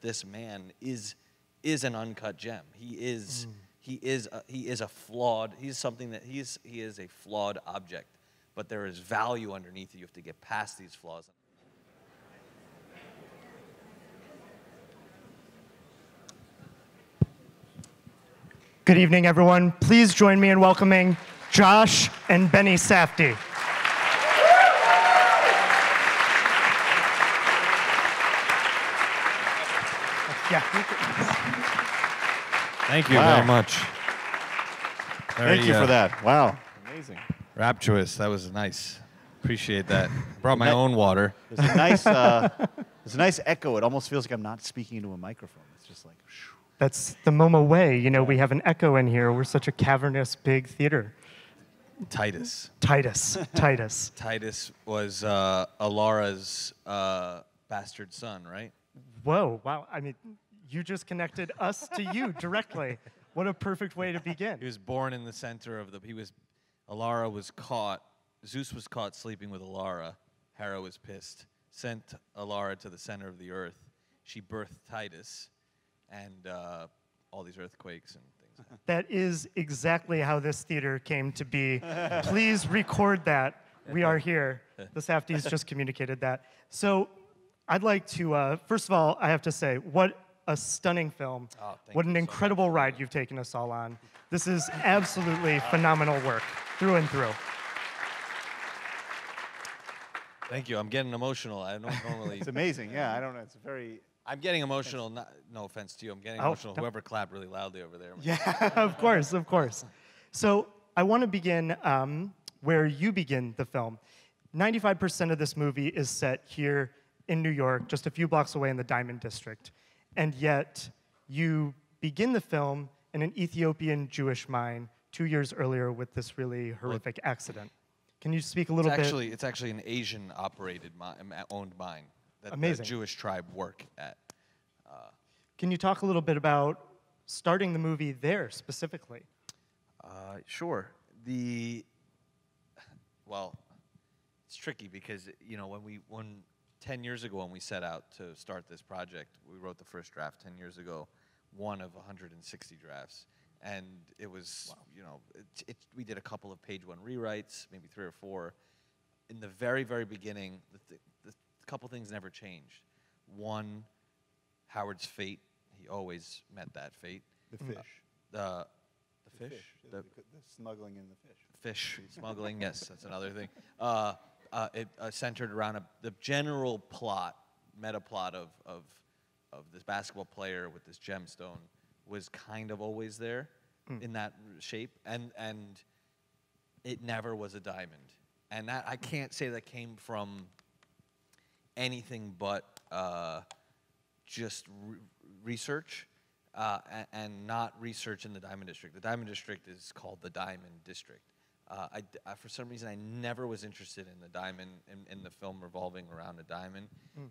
this man is is an uncut gem. He is mm. he is a, he is a flawed. He's something that he's he is a flawed object, but there is value underneath it. You have to get past these flaws. Good evening, everyone. Please join me in welcoming Josh and Benny Safdie. Yeah. Thank you Wow. very much. Very, Thank you uh, for that. Wow. Amazing. Rapturous. That was nice. Appreciate that. Brought my That- own water. There's a nice, uh, there's a nice echo. It almost feels like I'm not speaking into a microphone. It's just like, shoo. That's the MoMA way. You know, we have an echo in here. We're such a cavernous, big theater. Titus. Titus. Titus. Titus was uh, Alara's uh, bastard son, right? Whoa, wow. I mean, you just connected us to you directly. What a perfect way to begin. He was born in the center of the. He was. Alara was caught. Zeus was caught sleeping with Alara. Hera was pissed. Sent Alara to the center of the earth. She birthed Titus, and uh, all these earthquakes and things. That is exactly how this theater came to be. Please record that. We are here. The Safdies just communicated that. So I'd like to, uh, first of all, I have to say, what a stunning film. Oh, thank what you an so incredible ride you've taken us all on. This is absolutely phenomenal work, through and through. Thank you. I'm getting emotional. I don't normally. it's amazing. Yeah, I don't know. It's very. I'm getting emotional. Not, no offense to you. I'm getting Oh, emotional. Whoever clapped really loudly over there. Yeah, of course, of course. So I want to begin um, where you begin the film. 95% of this movie is set here in New York, just a few blocks away in the Diamond District. And yet, you begin the film in an Ethiopian Jewish mine two years earlier with this really horrific accident. Can you speak a It's little bit? actually it's actually an Asian operated mine, owned mine that Amazing. the Jewish tribe work at. Can you talk a little bit about starting the movie there specifically? Uh, sure. The well, it's tricky because you know when we when ten years ago when we set out to start this project, we wrote the first draft ten years ago, one of 160 drafts, and it was you know it, it, we did a couple of page one rewrites, maybe three or four. In the very very beginning, the, th- the couple things never changed. One, Howard's fate. He always met that fate. The fish. The the fish. The, The, the smuggling in the fish. fish smuggling. Yes, that's another thing. Uh, uh, it uh, centered around a, the general plot, meta plot of, of of this basketball player with this gemstone was kind of always there in that shape, and and it never was a diamond. And that I can't say that came from anything but uh, just re- research uh, a- and not research in the Diamond District. The Diamond District is called the Diamond District. Uh, I, I- for some reason, I never was interested in the diamond in, in the film revolving around a diamond.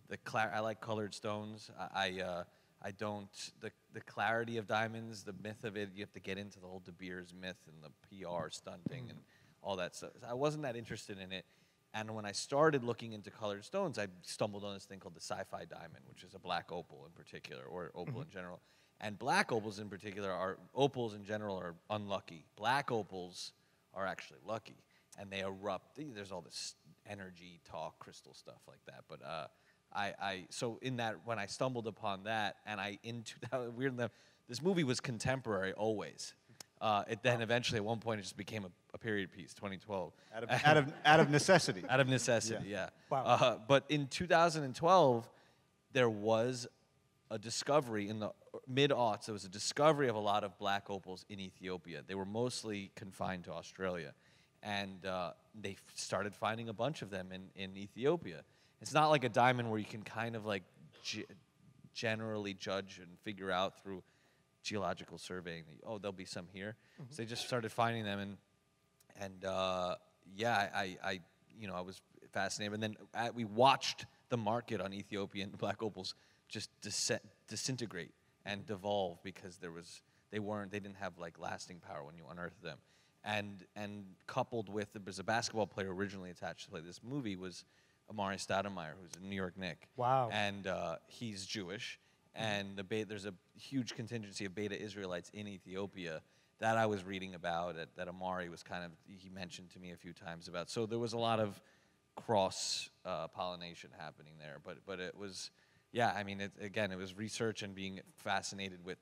The cla- I like colored stones. I, I, uh, I don't the the clarity of diamonds, the myth of it. You have to get into the whole De Beers myth and the PR stunting and all that stuff. I wasn't that interested in it. And when I started looking into colored stones, I stumbled on this thing called the sci-fi diamond, which is a black opal in particular, or opal in general. And black opals in particular are opals in general are unlucky. Black opals are actually lucky, and they erupt. There's all this energy talk, crystal stuff like that. But uh, I, I, so in that when I stumbled upon that, and I into that weird enough, this movie was contemporary always. Uh, it then eventually at one point it just became a, a period piece, 2012. Out of, out of, out of necessity. Out of necessity, yeah. Wow. Uh, but in 2012, there was a discovery in the mid aughts. There was a discovery of a lot of black opals in Ethiopia. They were mostly confined to Australia, and uh, they started finding a bunch of them in, in Ethiopia. It's not like a diamond where you can kind of like ge- generally judge and figure out through geological surveying. that, Oh, there'll be some here. So they just started finding them, and and uh, yeah, I, I, I, you know, I was fascinated. And then uh, we watched the market on Ethiopian black opals just dis- disintegrate and devolve because there was they weren't they didn't have like lasting power when you unearthed them. And and coupled with there was a basketball player originally attached to play this movie was Amar'e Stoudemire, who's a New York Knick Wow. And uh, he's Jewish. and the there's a huge contingency of Beta Israelites in Ethiopia that I was reading about. That, that Amari was kind of he mentioned to me a few times about. So there was a lot of cross uh, pollination happening there. But but it was yeah. I mean, it, again, it was research and being fascinated with,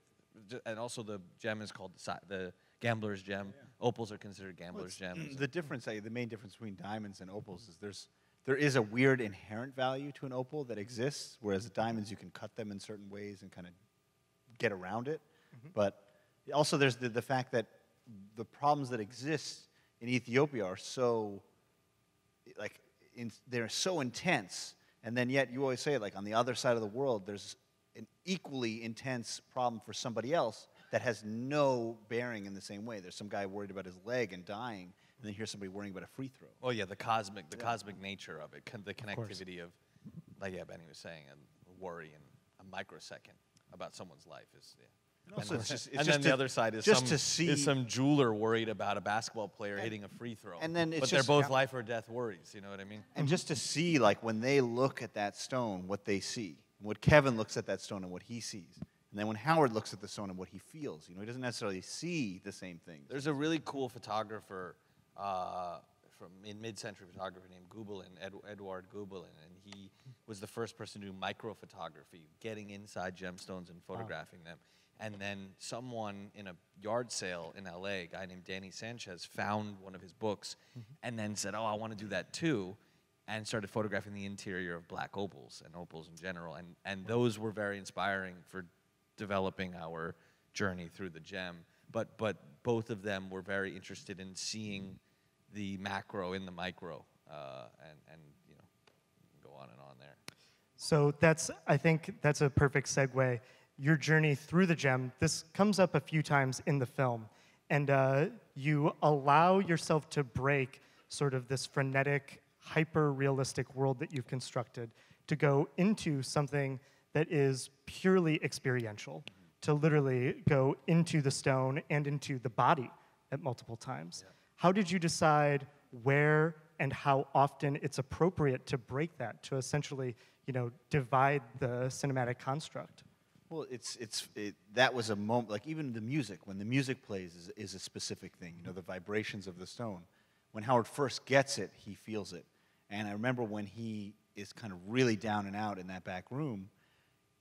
and also the gem is called the, the gambler's gem. Opals are considered gambler's it's- gems. The difference, I- the main difference between diamonds and opals is there's there is a weird inherent value to an opal that exists, whereas diamonds you can cut them in certain ways and kind of get around it. Mm-hmm. But also there's the, the fact that the problems that exist in Ethiopia are so like in, they're so intense, and then yet you always say like on the other side of the world there's an equally intense problem for somebody else that has no bearing in the same way. There's some guy worried about his leg and dying, and then here's somebody worrying about a free throw. Oh yeah, the cosmic, the cosmic nature of it, the course. connectivity of, like yeah, Benny was saying, a worry in a microsecond about someone's life is yeah. And also it's just- it's and then to- the other side is just some, to see- is some jeweler worried about a basketball player hitting a free throw. and then it's but just- they're both yeah. life or death worries. You know what I mean? And just to see, like, when they look at that stone, what they see. What Kevin looks at that stone and what he sees. And then when Howard looks at the stone and what he feels, you know, he doesn't necessarily see the same things. There's a really cool photographer uh, from in mid-century photographer named Gubelin, Ed, Edward Gubelin, and he was the first person to do microphotography, getting inside gemstones and photographing them. And then someone in a yard sale in LA, a guy named Danny Sanchez, found one of his books, and then said, "Oh, I want to do that too." And started photographing the interior of black opals and opals in general, and and those were very inspiring for developing our journey through the gem. But but both of them were very interested in seeing the macro in the micro, uh, and and you know, go on and on there. So that's, I think that's a perfect segue. Your journey through the gem, this comes up a few times in the film. And uh, you allow yourself to break sort of this frenetic, hyper realistic world that you've constructed to go into something that is purely experiential, to literally go into the stone and into the body at multiple times. How did you decide where and how often it's appropriate to break that, to essentially, you know, divide the cinematic construct? Well, it's it's it, that was a moment. Like even the music, when the music plays, is, is a specific thing. You know, the vibrations of the stone. When Howard first gets it, he feels it. And I remember when he is kind of really down and out in that back room,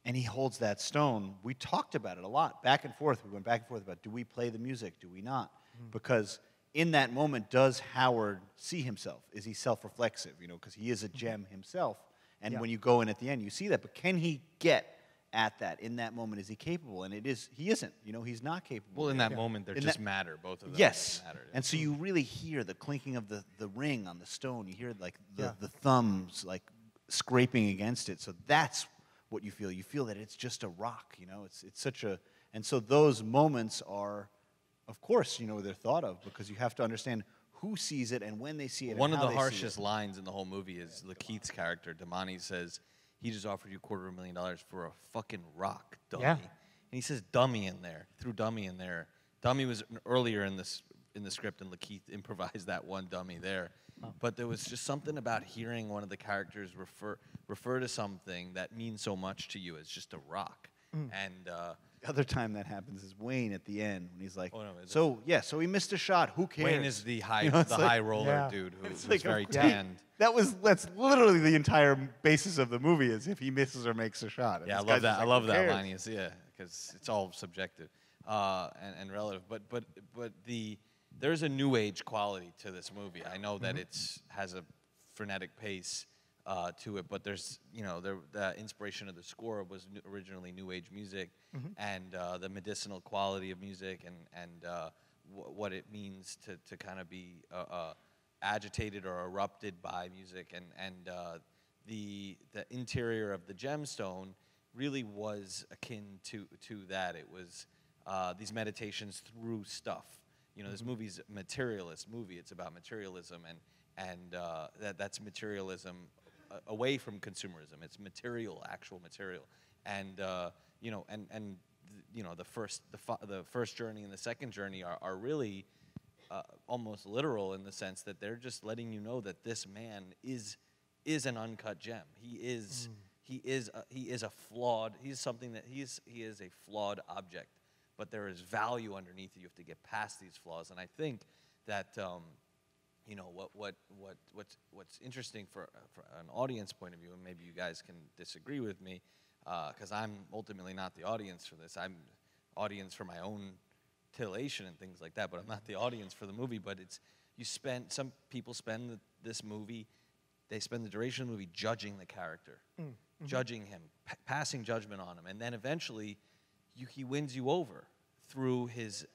and he holds that stone. We talked about it a lot, back and forth. We went back and forth about do we play the music, do we not? Hmm. Because in that moment, does Howard see himself? Is he self-reflexive? You know, because he is a hmm. gem himself. And Yeah. when you go in at the end, you see that. But can he get at that in that moment? Is he capable? And it is. He isn't. You know, he's not capable. Well, in yet. that moment, they In just that- matter. Both of them. Yes. Mattered. And so you hmm. really hear the clinking of the, the ring on the stone. You hear like the, Yeah. the thumbs like scraping against it. So that's what you feel. You feel that it's just a rock, you know? It's, it's such a, and so those moments are, of course, you know, they're thought of because you have to understand who sees it and when they see it. and One of the they harshest lines in the whole movie is Lakeith's character, Demany, says, he just offered you a quarter of a million dollars for a fucking rock, dummy. Yeah. And he says dummy in there, threw dummy in there. Dummy was earlier in this in the script, and Lakeith improvised that one dummy there. But there was just something about hearing one of the characters refer refer to something that means so much to you as just a rock. And uh, The other time that happens is Wayne at the end when he's like, Oh, no, so yeah, so he missed a shot. Who cares? Wayne is the high You know, the like- high roller Yeah. dude who It's like, very of- tanned. That was that's literally the entire basis of the movie is if he misses or makes a shot. And Yeah, I love that. just I love that cares?" line. Yes, yeah, because it's all subjective uh, and, and relative. But but but the there's a new age quality to this movie. I know that it's has a frenetic pace uh, to it, but there's you know the, the inspiration of the score was n- originally new age music, and uh, the medicinal quality of music, and and uh, wh- what it means to to kind of be uh, uh, agitated or erupted by music, and and uh, the the interior of the gemstone really was akin to to that. It was uh, these meditations through stuff. You know, this movie's a materialist movie. It's about materialism, and and uh, that that's materialism away from consumerism. It's material, actual material, and uh, you know, and and you know, the first the the first journey and the second journey are are really uh, almost literal in the sense that they're just letting you know that this man is is an uncut gem. He is he is a, he is a flawed. He's something that he's he is a flawed object, but there is value underneath it. You have to get past these flaws, and I think that. Um, you know what what what what's what's interesting for, for an audience point of view, and maybe you guys can disagree with me, uh, because I'm ultimately not the audience for this. I'm audience for my own titillation and things like that, but I'm not the audience for the movie. But it's you spend some people spend the, this movie, they spend the duration of the movie judging the character, mm, mm-hmm. judging him, p- passing judgment on him, and then eventually, you, he wins you over through his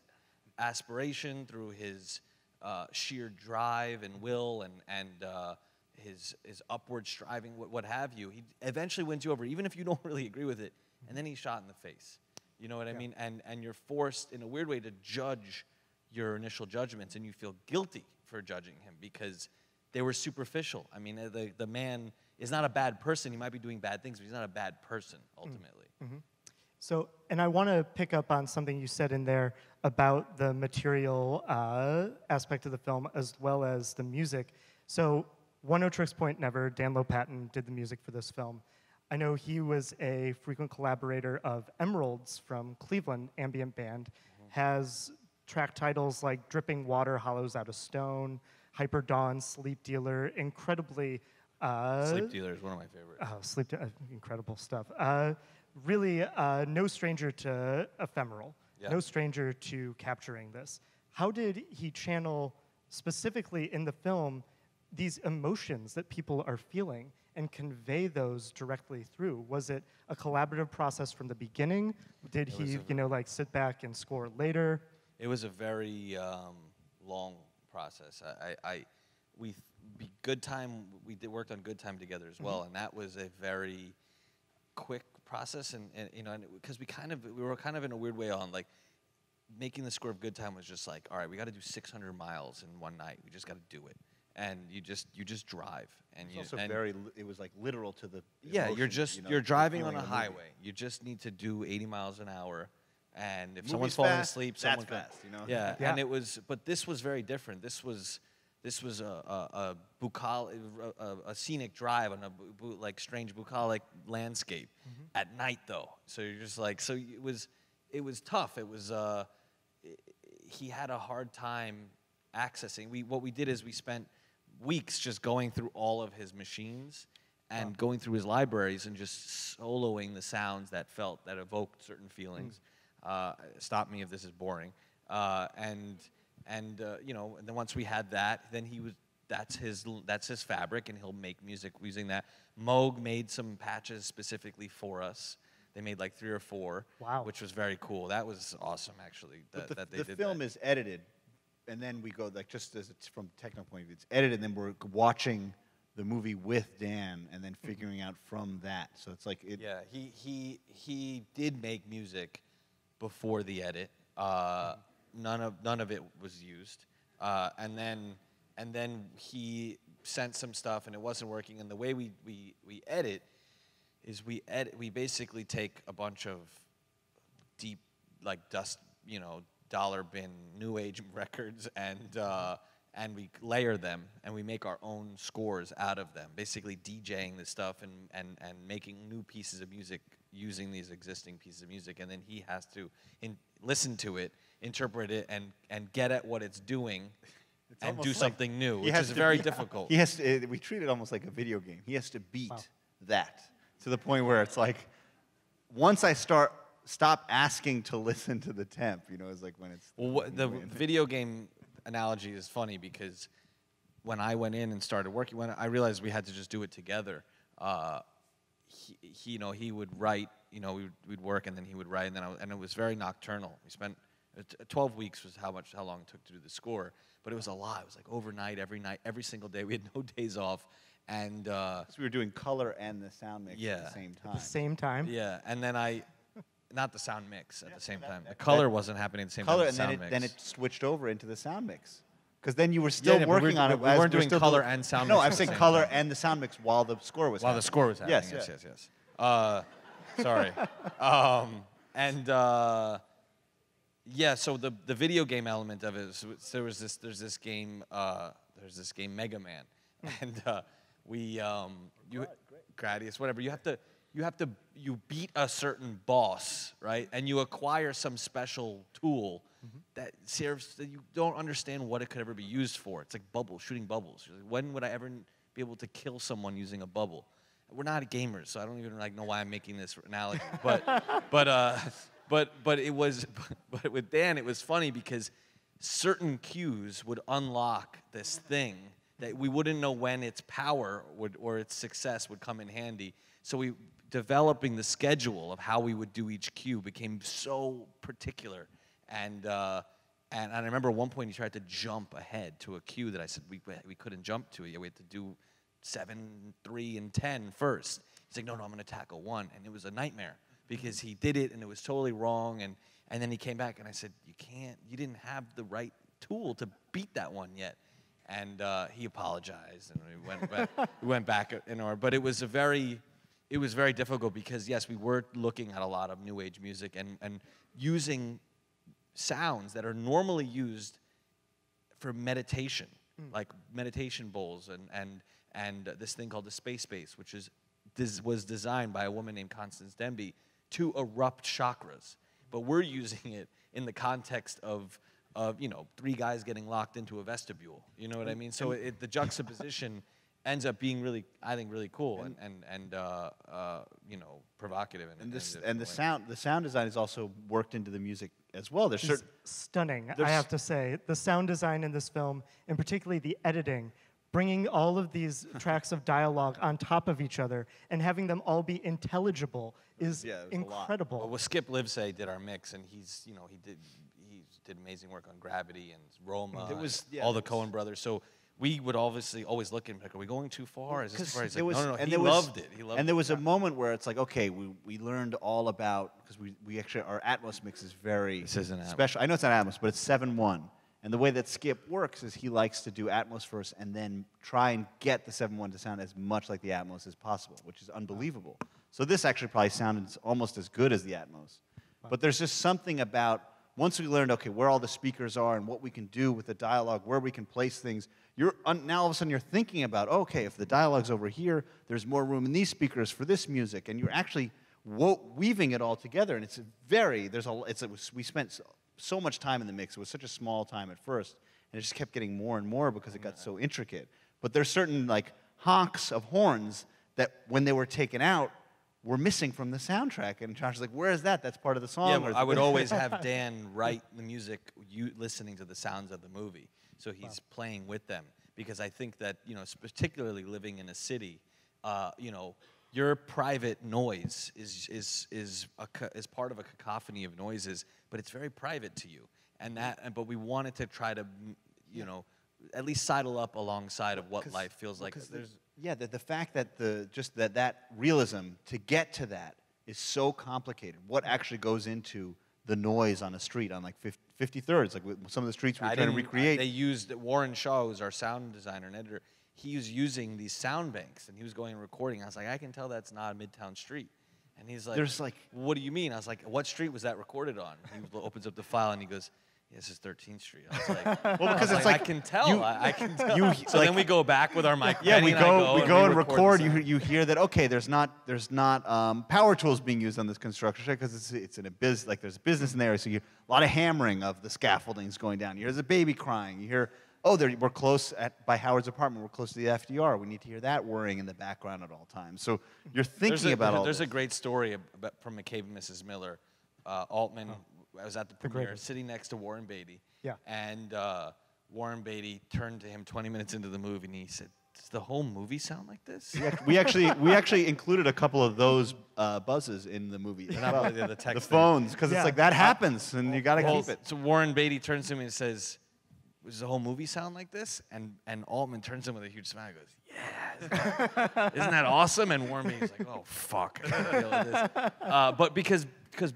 aspiration, through his uh, sheer drive and will, and and uh, his his upward striving, what, what have you. He eventually wins you over, even if you don't really agree with it. And then he's shot in the face. You know what I mean? And and you're forced in a weird way to judge your initial judgments, and you feel guilty for judging him because they were superficial. I mean, the the man is not a bad person. He might be doing bad things, but he's not a bad person ultimately. So, and I want to pick up on something you said in there about the material uh, aspect of the film as well as the music. So, Oneohtrix Point Never, Dan Lopatin did the music for this film. I know he was a frequent collaborator of Emeralds from Cleveland, ambient band, has track titles like Dripping Water Hollows Out a Stone, Hyper Dawn, Sleep Dealer, incredibly. Uh, Sleep Dealer is one of my favorites. Oh, sleep, uh, incredible stuff. Uh, really, uh, no stranger to ephemeral, Yeah. no stranger to capturing this. How did he channel specifically in the film these emotions that people are feeling and convey those directly through? Was it a collaborative process from the beginning? Did he, a- you know, like sit back and score later? It was a very um, long process. I, I, I we good time. We did worked on good time together as well, and that was a very quick process. And, and you know, because we kind of we were kind of in a weird way on like making the score of good time was just like, all right, we got to do 600 miles in one night. We just got to do it, and you just you just drive, and It's you also and very. It was like literal to the. yeah, you're just you know, you're driving on feeling a of the movie. highway. You just need to do 80 miles an hour, and if Movie's someone's falling fast, asleep, someone's fast, you know? Yeah, Yeah. and it was, but this was very different. This was, this was a a, a, bucol, a, a, scenic drive on a bu- like strange bucolic landscape at night though. So you're just like, so it was, it was tough. It was, uh, he had a hard time accessing. We what we did is we spent weeks just going through all of his machines and going through his libraries and just soloing the sounds that felt that evoked certain feelings. Uh, stop me if this is boring. Uh, and and uh, you know, and then once we had that, then he was that's his that's his fabric, and he'll make music using that. Moog made some patches specifically for us. They made like three or four, Wow. which was very cool. That was awesome, actually. That, But the, that they the did film that. is edited, and then we go like just as it's from technical point of view, it's edited, and then we're watching the movie with Dan, and then figuring out from that. So it's like it. Yeah, he he he did make music before the edit. Uh, none of none of it was used, uh, and then and then he sent some stuff and it wasn't working. And the way we we we edit is we edit we basically take a bunch of deep like dust you know dollar bin new age records and uh, and we layer them and we make our own scores out of them basically djing this stuff and, and, and making new pieces of music using these existing pieces of music and then he has to in, listen to it interpret it and, and get at what it's doing It's and do almost like something new he which has is very yeah. difficult He has to. We treat it almost like a video game. He has to beat Wow. that to the point where it's like, once I start stop asking to listen to the temp, you know, it's like when it's Well, what, the video game analogy is funny because when I went in and started working, when I realized we had to just do it together, uh, he, he, you know, he would write, you know, we'd, we'd work and then he would write, and then I, and it was very nocturnal. We spent t- 12 weeks was how much how long it took to do the score, but it was a lot. It was like overnight, every night, every single day. We had no days off, and uh, so we were doing color and the sound mix at Yeah. the same time. At the same time? yeah, and then I. Not the sound mix at the same time. The color wasn't happening at the same color, time. and as then the it, sound then mix. it switched over into the sound mix. Because then you were still yeah, but we working were- on it. we weren't we're doing color doing- and sound No, mix I'm saying color time. and the sound mix while the score was While happening. the score was happening. Yes, Yes, yeah. yes, yes. Uh, sorry. um, and uh, yeah, so the the video game element of it is there was this there's this game uh, there's this game Mega Man, and uh, we um, you Gradius whatever you have to you have to you beat a certain boss, right? And you acquire some special tool that serves that you don't understand what it could ever be used for. It's like bubbles, shooting bubbles. Like, when would I ever be able to kill someone using a bubble? We're not gamers, so I don't even like know why I'm making this analogy. But but uh, but but it was but with Dan, it was funny because certain cues would unlock this thing that we wouldn't know when its power would or its success would come in handy. So we developing the schedule of how we would do each cue became so particular. And uh, and, I remember at one point he tried to jump ahead to a cue that I said we, we couldn't jump to it. We had to do seven, three, and ten first. He's like, no, no, I'm going to tackle one. And it was a nightmare because he did it and it was totally wrong. And, and then he came back and I said, you can't, you didn't have the right tool to beat that one yet. And uh, he apologized and we went back, we went back in our, but it was a very, it was very difficult because yes, we were looking at a lot of new age music and, and using sounds that are normally used for meditation, like meditation bowls and, and, and this thing called the Space Bass, which is, this was designed by a woman named Constance Demby to erupt chakras. But we're using it in the context of, of you know, three guys getting locked into a vestibule. You know what I mean? So it, the juxtaposition ends up being really, I think, really cool and, and, and uh, uh, you know, provocative. in- And this different and the ways. sound the sound design is also worked into the music as well. There's is certain stunning, I have to say. The sound design in this film, and particularly the editing, bringing all of these tracks of dialogue on top of each other and having them all be intelligible is Yeah, it was a lot. incredible. Well, well, Skip Lievsay did our mix, and he's, you know, he did he did amazing work on Gravity and Roma, It was- yeah, all the there was- Coen brothers. So we would obviously always look at him like, are we going too far? Is this too far? He's like, was, no, no, no. and He there was, loved it. He loved and there it. was a moment where it's like, okay, we, we learned all about because we, we actually our Atmos mix is very This isn't Atmos. special. I know it's not Atmos, but it's seven one. And the way that Skip works is he likes to do Atmos first and then try and get the seven one to sound as much like the Atmos as possible, which is unbelievable. So this actually probably sounded almost as good as the Atmos. But there's just something about once we learned, okay, where all the speakers are and what we can do with the dialogue, where we can place things, you're now all of a sudden you're thinking about, okay, if the dialogue's over here, there's more room in these speakers for this music, and you're actually weaving it all together. And it's very there's a it's a, we spent so, much time in the mix. It was such a small time at first, and it just kept getting more and more because it got so intricate. But there's certain like honks of horns that when they were taken out were missing from the soundtrack. And Josh was like, "Where is that? That's part of the song." Yeah, well, I would always have Dan write the music, you listening to the sounds of the movie. So he's playing with them because I think that you know, particularly living in a city, uh, you know, your private noise is is is a, is part of a cacophony of noises, but it's very private to you. And that, and, but we wanted to try to, you know, at least sidle up alongside of what life feels like. because There's yeah, the, the fact that the just that that realism to get to that is so complicated. What actually goes into the noise on a street on like 50, 53rd? Like some of the streets we're I trying to recreate. They used Warren Shaw, who's our sound designer and editor. He was using these sound banks, and he was going and recording. I was like, I can tell that's not a Midtown street. And he's like, There's like- what do you mean? I was like, what street was that recorded on? He opens up the file and he goes, yeah, this is 13th Street. I was like, Well, I because it's I like can tell. you- I, I can tell. you- so like- then we go back with our mic. yeah, we and I go, we go and re-record record. You, you hear that okay? There's not there's not um, power tools being used on this construction site because it's it's in a business, like there's a business in there. So you a lot of hammering of the scaffoldings going down. You hear there's a baby crying. You hear oh we're close at by Howard's apartment. We're close to the FDR. We need to hear that whirring in the background at all times. So you're thinking there's a, about all There's this. a great story about, from McCabe and Mrs. Miller. Uh, Altman, I was at the premiere, greatest. sitting next to Warren Beatty. Yeah. And uh, Warren Beatty turned to him 20 minutes into the movie and he said, "Does the whole movie sound like this?" We we actually we actually included a couple of those uh, buzzes in the movie. as not well. really the the text phones because Yeah. it's like that happens and you got to Well, keep it. So Warren Beatty turns to me and says, "Does the whole movie sound like this?" And and Altman turns him with a huge smile and goes, "Yeah, isn't that awesome?" And Warren Beatty's like, "Oh fuck, I can't deal with this." Uh, but because because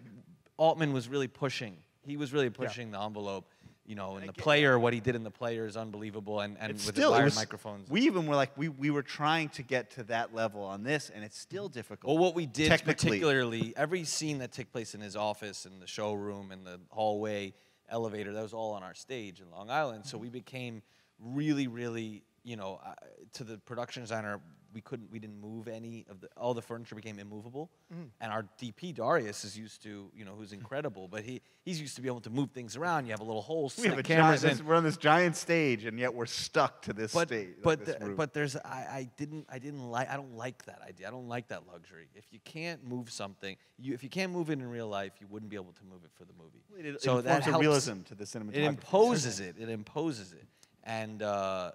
Altman was really pushing, he was really pushing the envelope. You know, in the player, what he did in the player is unbelievable, and, and It's with still the was, microphones. We even were like we, we were trying to get to that level on this, and it's still difficult. Well, what we did particularly, every scene that took place in his office, in the showroom, in the hallway, elevator, that was all on our stage in Long Island. So we became really, really you know, uh, to the production designer, we couldn't, we didn't move any of the, all the furniture became immovable. Mm. And our DP Darius is used to, you know, who's incredible, but he he's used to be able to move things around. You have a little hole, we have a cameras giant, in. This, we're on this giant stage, and yet we're stuck to this but stage. like but this the- but there's I, I didn't I didn't like I don't like that idea. I don't like that luxury. If you can't move something, you if you can't move it in real life, you wouldn't be able to move it for the movie. it, it so that informs a helps. realism to the cinematography. It imposes it. It imposes it. And uh,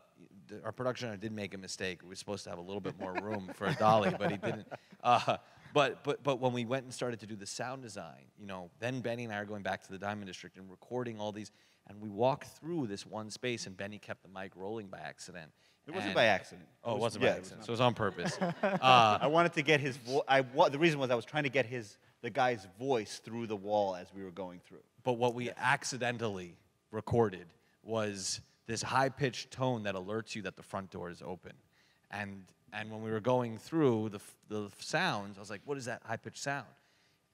our production did make a mistake. We were supposed to have a little bit more room for a dolly, but he didn't. Uh, but but but when we went and started to do the sound design, you know, then Benny and I are going back to the Diamond District and recording all these. And we walked through this one space, and Benny kept the mic rolling by accident. It wasn't And- by accident. Oh, it was- wasn't yeah, by it was accident. so it was on purpose. uh, I wanted to get his voice. I wa- the reason was I was trying to get his the guy's voice through the wall as we were going through. But what we accidentally recorded was this high pitched tone that alerts you that the front door is open. And, and when we were going through the, the sounds, I was like, what is that high pitched sound?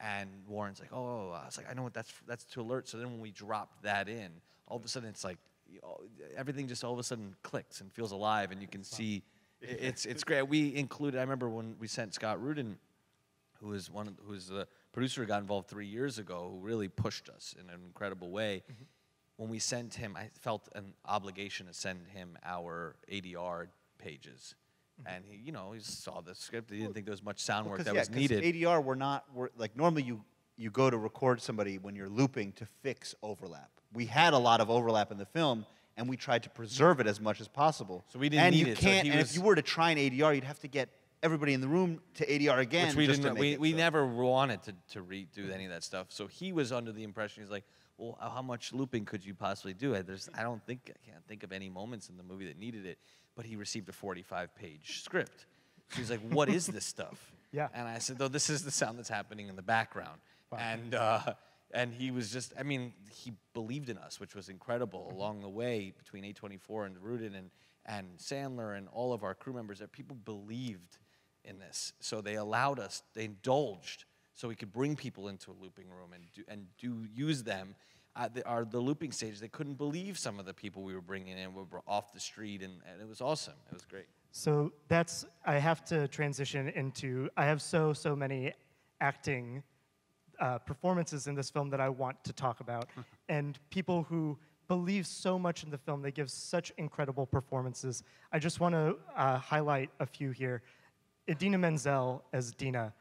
And Warren's like, oh, oh, oh, I was like, I know what that's, that's to alert. So then when we dropped that in, all of a sudden it's like, everything just all of a sudden clicks and feels alive and you can see, it's, it's great. We included, I remember when we sent Scott Rudin who is one of, who's the producer who got involved three years ago, who really pushed us in an incredible way. Mm-hmm. When we sent him, I felt an obligation to send him our ADR pages, mm-hmm. and he, you know, he saw the script. He didn't think there was much sound work 'cause, that yeah, was needed. ADR, we're not we're, like normally you you go to record somebody when you're looping to fix overlap. We had a lot of overlap in the film, and we tried to preserve it as much as possible. So we didn't and need you it, so Can't, he and was- if you were to try an ADR, you'd have to get everybody in the room to ADR again. which we didn't. We we so. never wanted to to redo any of that stuff. So he was under the impression he's like, well, how much looping could you possibly do? I- There's, I don't think I can't think of any moments in the movie that needed it. But he received a 45-page script. So he's like, what is this stuff? Yeah. And I said, though, this is the sound that's happening in the background. And uh, and he was just, I mean, he believed in us, which was incredible. Along the way, between A24 and Rudin and and Sandler and all of our crew members, that people believed in this. So they allowed us, they indulged, so we could bring people into a looping room and do, and do use them. Uh, the, our, the looping stage, they couldn't believe some of the people we were bringing in were off the street, and, and it was awesome. It was great. So that's I have to transition into I have so so many acting uh, performances in this film that I want to talk about, and people who believe so much in the film. They give such incredible performances. I just want to uh, highlight a few here. Idina Menzel as Dinah,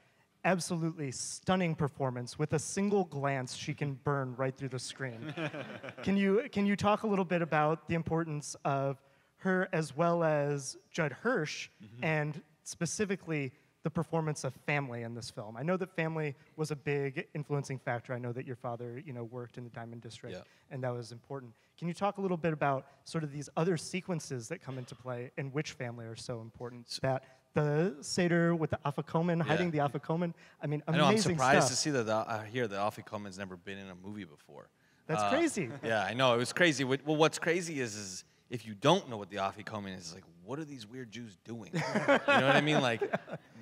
absolutely stunning performance. With a single glance, she can burn right through the screen. can you can you talk a little bit about the importance of her as well as Judd Hirsch mm-hmm. and specifically the performance of family in this film? I know that family was a big influencing factor. I know that your father, you know, worked in the Diamond District Yeah. and that was important. Can you talk a little bit about sort of these other sequences that come into play and which family are so important? that the Seder with the Afikoman, hiding the. Afikoman. I mean, I amazing know. I'm surprised stuff. to see that the, here that Alfie Coleman's never been in a movie before. That's Uh, crazy. Yeah, I know. It was crazy. Well, what's crazy is, is if you don't know what the Afikoman is, it's like, what are these weird Jews doing? you know what I mean? Like,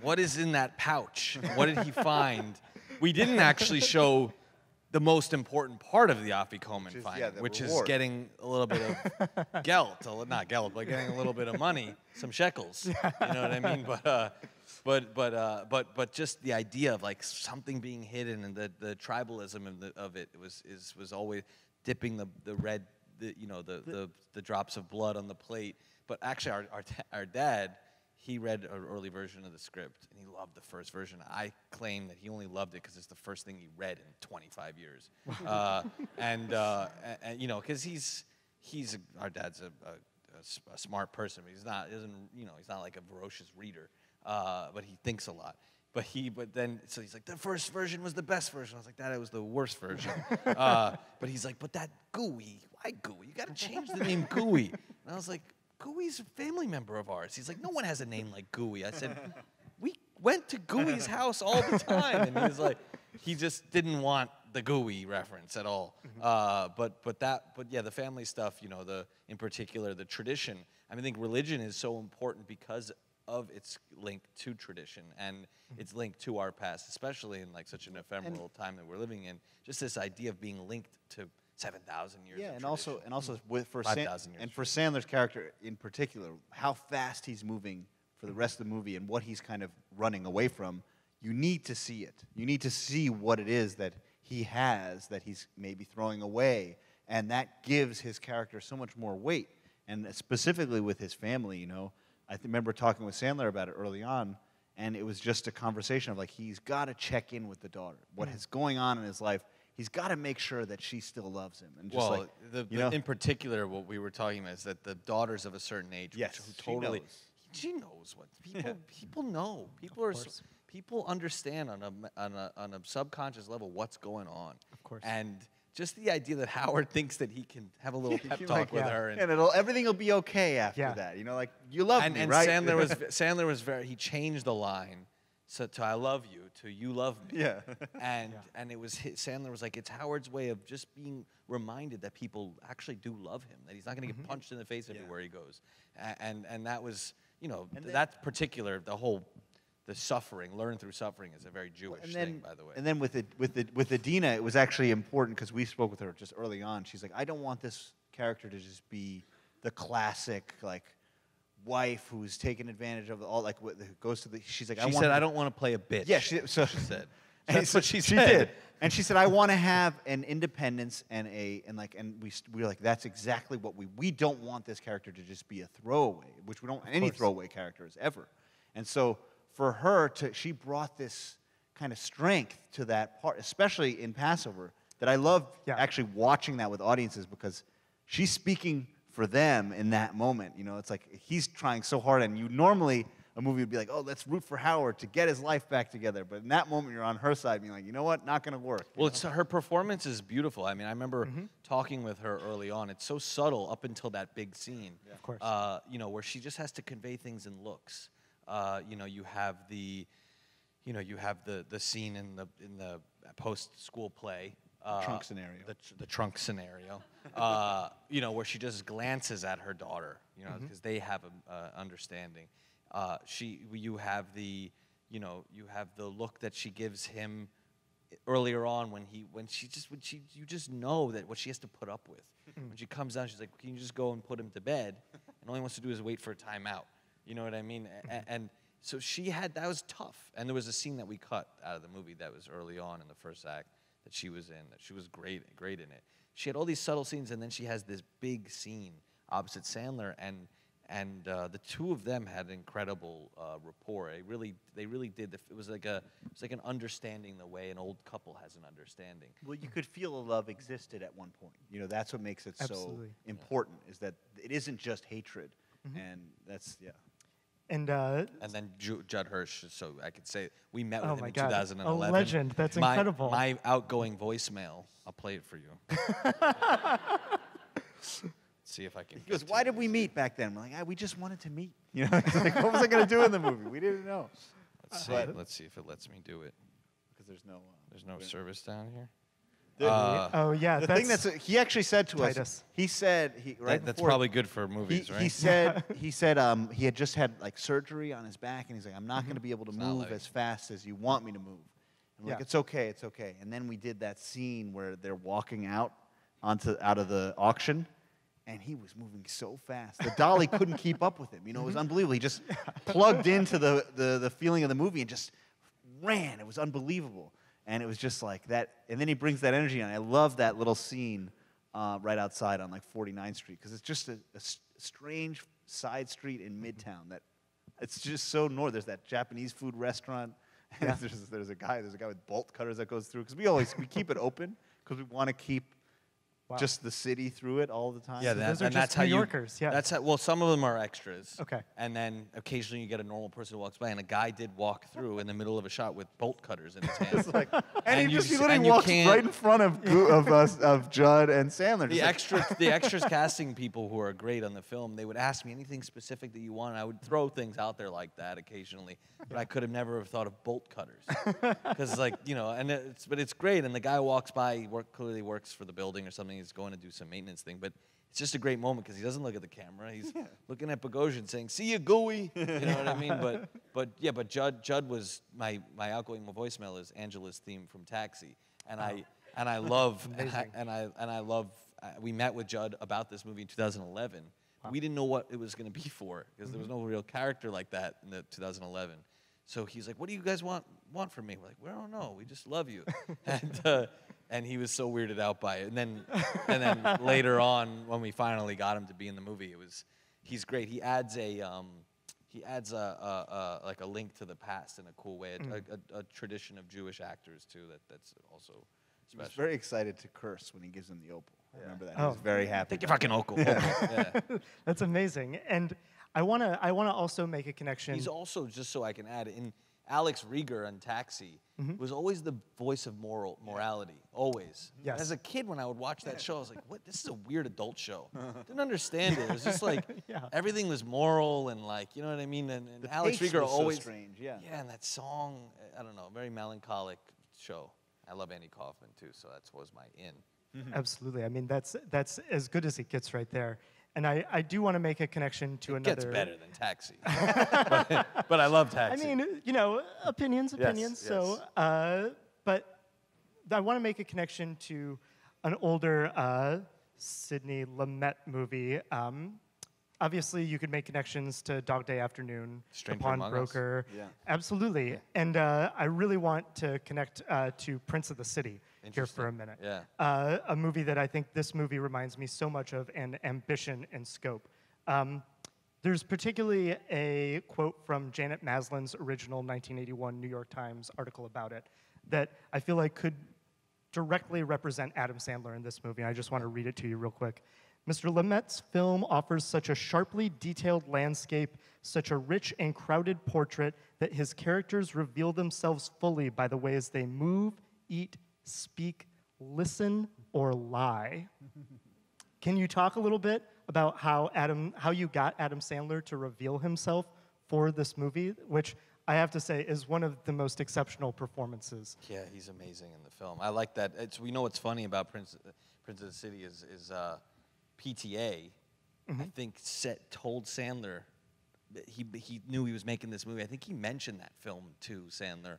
what is in that pouch? What did he find? We didn't actually show the most important part of the Afikoman is, finding, yeah, the which is getting a little bit of gelt, not gelt, but getting a little bit of money, some shekels. You know what I mean? But uh, but but uh, but but just the idea of like something being hidden and the, the tribalism of, the, of it was is was always dipping the, the red the you know the, the the drops of blood on the plate. But actually, our our, da- our dad he read an early version of the script and he loved the first version. I claim that he only loved it because it's the first thing he read in 25 years. uh, and, uh, and, and, you know, because he's, he's a, our dad's a smart person, but he's not, isn't, you know, he's not like a ferocious reader, uh, but he thinks a lot. But he, but then, so he's like, the first version was the best version. I was like, that it was the worst version. uh, but he's like, but that gooey, why gooey? You got to change the name gooey. And I was like, Gooey's a family member of ours. He's like, no one has a name like Gooey. I said, we went to Gooey's house all the time. And he's like, he just didn't want the Gooey reference at all. Uh, but but that but yeah, the family stuff, you know, the in particular the tradition. I mean, I think religion is so important because of its link to tradition and its link to our past, especially in like such an ephemeral time that we're living in. Just this idea of being linked to seven thousand years. Yeah, of and also and also with for San, 5,000 years and for Sandler's character in particular, how fast he's moving for the rest of the movie and what he's kind of running away from. You need to see it. You need to see what it is that he has that he's maybe throwing away, and that gives his character so much more weight. And specifically with his family, you know, I th- remember talking with Sandler about it early on, and it was just a conversation of like he's got to check in with the daughter. what mm. What is going on in his life? He's got to make sure that she still loves him. And just well, like the, you know, in particular, what we were talking about is that the daughters of a certain age, which- Yes, who she totally, knows. she knows what people people know. People are s- course. people understand on a on a on a subconscious level what's going on. Of course. and just the idea that Howard thinks that he can have a little pep talk like, with yeah. her, and, and it'll everything will be okay after Yeah. that. You know, like you love and, me, and right? Sandler was Sandler was very he changed the line so to I love you to you love me. Yeah. and and it was his, Sandler was like it's Howard's way of just being reminded that people actually do love him that he's not going to Mm-hmm. get punched in the face everywhere he goes A- and and that was you know And then- that particular the whole the suffering learn through suffering is a very Jewish and then, thing by the way And then with the with the with Idina, it was actually important because we spoke with her just early on. She's like, I don't want this character to just be the classic like wife who's taken advantage of all like what who goes to the. She's like, I she want said I don't want to play a bitch Yeah, she, so she said And that's so what she She said did, and she said, "I want to have an independence and a and like and we were like that's exactly what we we don't want this character to just be a throwaway, which we don't any course. throwaway characters ever." And so for her to she brought this kind of strength to that part, especially in Passover, that I love Yeah. actually watching that with audiences because she's speaking for them in that moment. You know, it's like he's trying so hard, and you normally a movie would be like, "Oh, let's root for Howard to get his life back together," but in that moment, you're on her side, being like, "You know what? Not going to work." Well, know? it's, her performance is beautiful. I mean, I remember Mm-hmm. talking with her early on. It's so subtle up until that big scene. Of course. Uh, you know, where she just has to convey things in looks. Uh, you know, you have the, you know, you have the the scene in the in the post school play. Uh, Trunk scenario. The, tr- the trunk scenario. Uh, you know, where she just glances at her daughter. You know, Mm-hmm. because they have an uh, understanding. Uh, she, you have the, you know, you have the look that she gives him earlier on when he when she just when she you just know that what she has to put up with when she comes down she's like can you just go and put him to bed and all he wants to do is wait for a timeout you know what i mean and, and so she had that was tough and there was a scene that we cut out of the movie that was early on in the first act that she was in that she was great great in it she had all these subtle scenes and then she has this big scene opposite sandler and and uh, the two of them had an incredible uh, rapport. They really, they really did. The, it was like a, it was like an understanding the way an old couple has an understanding. well, you could feel a love existed at one point. You know, that's what makes it Absolutely. so important. Is that it isn't just hatred, and that's yeah. And uh, And then Ju- Judd Hirsch, so I could say we met with Oh him my in God. A 2011. legend. That's My- incredible. My outgoing voicemail. I'll play it for you. See if I can. He goes, "Why did we meet back then?" We're like, ah, "We just wanted to meet." You know, like, what was I going to do in the movie? We didn't know Let's see. But- Let's see if it lets me do it. because there's no. Uh, There's no service down here. The- Uh, oh yeah, the that's, thing that's he actually said to Titus. us. He said he right. That- that's before- probably good for He, movies, right? he said he said um, he had just had like surgery on his back, and he's like, "I'm not Mm-hmm. going to be able to not move like- as fast as you want me to move." I'm like, "It's okay, it's okay." And then we did that scene where they're walking out onto out of the auction, and he was moving so fast. The dolly couldn't keep up with him. You know, it was unbelievable. He just plugged into the, the the feeling of the movie and just ran. It was unbelievable. And it was just like that. And then he brings that energy on. I love that little scene uh, right outside on like 49th Street because it's just a strange side street in Midtown that it's just so north. There's that Japanese food restaurant. And there's, there's a guy. There's a guy with bolt cutters that goes through because we always we keep it open because we want to keep Wow. just the city through it all the time. Yeah, So that, those are and just that's how New you. Yeah. That's how, well, some of them are extras. Okay. And then occasionally you get a normal person who walks by, and a guy did walk through in the middle of a shot with bolt cutters in his hand. like, and, And he you just he s- literally and walks right in front of of us of Judd and Sandler. the just like, extra, the extras casting people who are great on the film, they would ask me anything specific that you want. and I would throw things out there like that occasionally, but I could have never have thought of bolt cutters because, like you know, and it's but it's great. And the guy walks by, he work, clearly works for the building or something. He's going to do some maintenance thing, but. It's just a great moment because he doesn't look at the camera. He's looking at Bogosian saying, "See you, gooey." You know what I mean? But, but yeah, but Judd, Judd was my my outgoing voicemail is Angela's theme from Taxi, and I, and I love and I, and I and I love. Uh, we met with Judd about this movie in 2011. We didn't know what it was going to be for because there was Mm-hmm. no real character like that in the 2011. So he's like, "What do you guys want want from me?" We're like, "We don't know. We just love you." and uh, and he was so weirded out by it. And then and then later on, when we finally got him to be in the movie, it was he's great. He adds a um, he adds a, a, a like a link to the past in a cool way, a, Mm. a, a, a tradition of Jewish actors too. That that's also He was special. very excited to curse when he gives him the opal. I remember that. He Oh. was very happy. Take your fucking Oakle. yeah. That's amazing. And I want to I want to also make a connection. He's also just so I can add in Alex Reiger on Taxi Mm-hmm. was always the voice of moral morality. Always. Yes. As a kid, when I would watch that show, I was like, "What? This is a weird adult show." Didn't understand it. It was just like Yeah. everything was moral and like you know what I mean. And, and Alex pace Reiger was so always strange, yeah. Yeah, and that song, I don't know, very melancholic show. I love Andy Kaufman too, so that was my in. Absolutely. I mean, that's that's as good as it gets right there. And I, I do want to make a connection to It another. gets better than Taxi, but, but I love taxi. I mean, you know, opinions, Yes, opinions. So, uh, but I want to make a connection to an older uh, Sidney Lumet movie. Um, obviously, you could make connections to Dog Day Afternoon, Stranger The Pawn Among Us? Broker. Yeah. Absolutely. And uh, I really want to connect uh, to Prince of the City here for a minute. Yeah. Uh, a movie that I think this movie reminds me so much of, and ambition and scope. Um, there's particularly a quote from Janet Maslin's original 1981 New York Times article about it that I feel like could directly represent Adam Sandler in this movie. I just want to read it to you real quick. Mr. Lumet's film offers such a sharply detailed landscape, such a rich and crowded portrait, that his characters reveal themselves fully by the ways they move, eat, speak, listen, or lie. Can you talk a little bit about how Adam, how you got Adam Sandler to reveal himself for this movie, which I have to say is one of the most exceptional performances. Yeah, he's amazing in the film. I like that. It's, we know what's funny about Prince, Prince of the City is, is uh, PTA. I think set, told Sandler that he he knew he was making this movie. I think he mentioned that film to Sandler,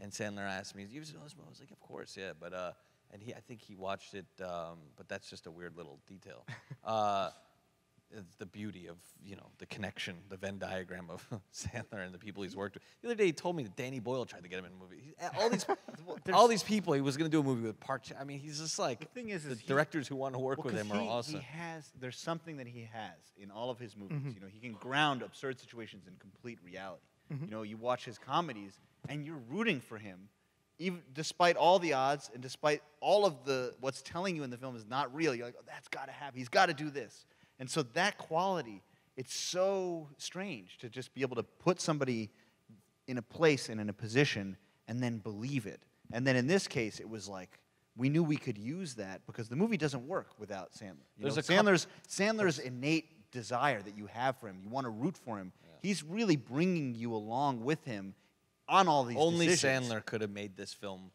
and Sandler asked me, "You know this movie?" I was like, "Of course, yeah." But uh, and he I think he watched it, um, but that's just a weird little detail. uh, it's the beauty of you know the connection, the Venn diagram of Sandler and the people he's worked with. The other day, he told me that Danny Boyle tried to get him in a movie. He, all these, all these people, he was going to do a movie with Park. Chan- I mean, he's just like The thing is, the is he- directors who want to work Well, with him are he, awesome. He has there's something that he has in all of his movies. Mm-hmm. You know, he can ground absurd situations in complete reality. Mm-hmm. You know, you watch his comedies and you're rooting for him, even despite all the odds and despite all of the what's telling you in the film is not real. You're like, oh, that's got to happen. He's got to do this. And so that quality, it's so strange to just be able to put somebody in a place and in a position and then believe it. And then in this case, it was like we knew we could use that because the movie doesn't work without Sandler. You There's know, Sandler's Sandler's innate desire that you have for him. You want to root for him. He's really bringing you along with him on all these Only decisions. Sandler could have made this film.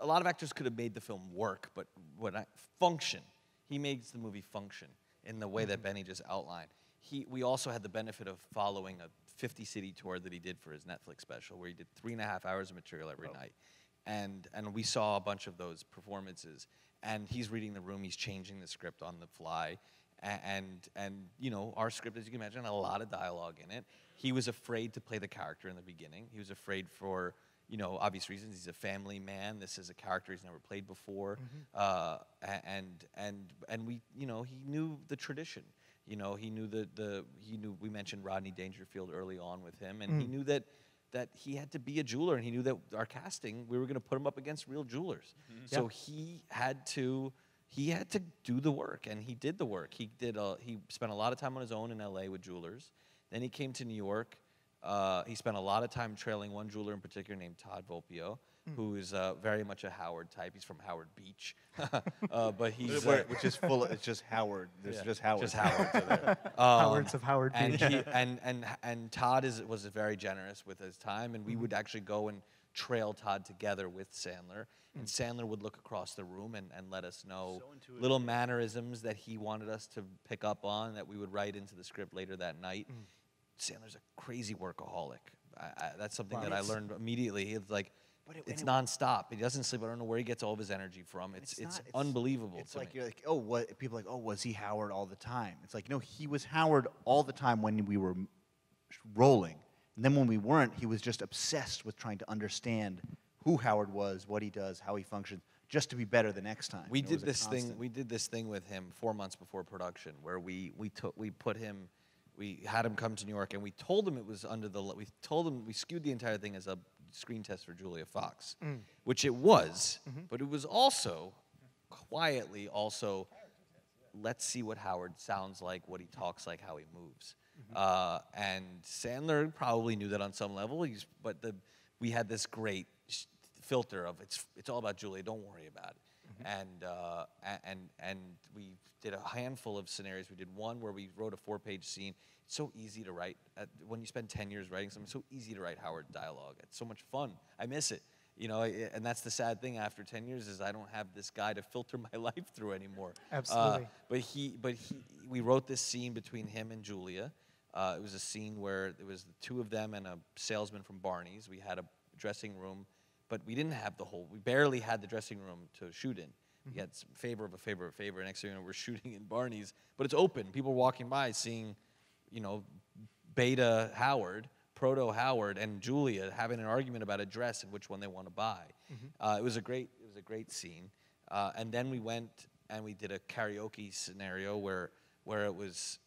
A lot of actors could have made the film work, but what I, function. He makes the movie function in the way Mm-hmm. that Benny just outlined. He, we also had the benefit of following a 50 city tour that he did for his Netflix special, where he did three and a half hours of material every Oh. night, and and we saw a bunch of those performances. And he's reading the room, he's changing the script on the fly, and and you know our script, as you can imagine, had a lot of dialogue in it. He was afraid to play the character in the beginning. He was afraid for you know obvious reasons. He's a family man. This is a character he's never played before, mm-hmm. uh, and and and we you know he knew the tradition. You know he knew the the he knew we mentioned Rodney Dangerfield early on with him, and he mm. knew that that he had to be a jeweler, and he knew that our casting we were going to put him up against real jewelers. Mm-hmm. So he had to he had to do the work, and he did the work. He did. A, he spent a lot of time on his own in L.A. with jewelers. Then he came to New York. Uh, he spent a lot of time trailing one jeweler in particular named Todd Volpio, who is uh, very much a Howard type. He's from Howard Beach, uh, but he's Where- uh, which is full. Of, it's just Howard. There's yeah, just Howard. Just Howard. Um, Howards of Howard and Beach. he, and and and Todd is was very generous with his time, and we would actually go and trail Todd together with Sandler, and hmm. Sandler would look across the room and, and let us know So little mannerisms that he wanted us to pick up on that we would write into the script later that night. Hmm. Sandler's a crazy workaholic. I, I, that's something that I learned immediately. It's like But it- it's it- nonstop. He doesn't sleep. I don't know where he gets all of his energy from. It's it's, not- unbelievable. It's to like me. you're like, oh, what? People are like, oh, was he Howard all the time? It's like, no, he was Howard all the time when we were rolling, and then when we weren't, he was just obsessed with trying to understand who Howard was, what he does, how he functions, just to be better the next time. We did this thing. We did this thing with him four months before production, where we we took we put him, we had him come to New York, and we told him it was under the. We told him we skewed the entire thing as a screen test for Julia Fox, mm. which it was, mm-hmm. but it was also quietly also. Let's see what Howard sounds like, what he talks like, how he moves. Uh, and Sandler probably knew that on some level. He's, but the, we had this great sh- filter of it's it's all about Julia. Don't worry about it. And uh, and and we did a handful of scenarios. We did one where we wrote a four-page scene. It's so easy to write. At, when you spend ten years writing something, it's so easy to write Howard dialogue. It's so much fun. I miss it. You know, and that's the sad thing after 10 years is I don't have this guy to filter my life through anymore. Uh, Absolutely. but he, but he, we wrote this scene between him and Julia. Uh, it was a scene where it was the two of them and a salesman from Barney's. We had a dressing room, but we didn't have the whole. We barely had the dressing room to shoot in. We had some favor of a favor of a favor. Next thing you know, we're shooting in Barney's, but it's open. People walking by seeing, you know, Beta Howard, Proto Howard, and Julia having an argument about a dress and which one they want to buy. Uh, it was a great, it was a great scene. Uh, and then we went and we did a karaoke scenario where where it was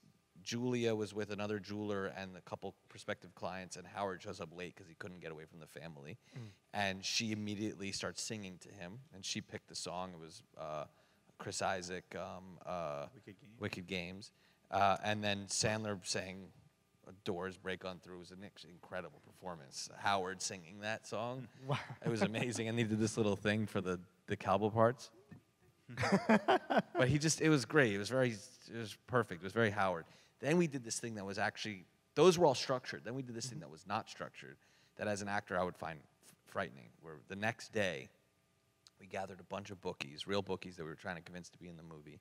Julia was with another jeweler and a couple prospective clients, and Howard shows up late because he couldn't get away from the family. And she immediately starts singing to him, and she picked the song. It was uh, Chris Isaak, um, uh, Wicked Games. Wicked Games. Uh, and then Sandler sang Doors Break On Through. It was an incredible performance. Howard singing that song. Wow. It was amazing. and he did this little thing for the, the cowbell parts. but he just, it was great. It was very, it was perfect. It was very Howard. Then we did this thing that was actually, those were all structured. Then we did this thing that was mm-hmm. not structured, that as an actor I would find f- frightening, where the next day we gathered a bunch of bookies, real bookies that we were trying to convince to be in the movie,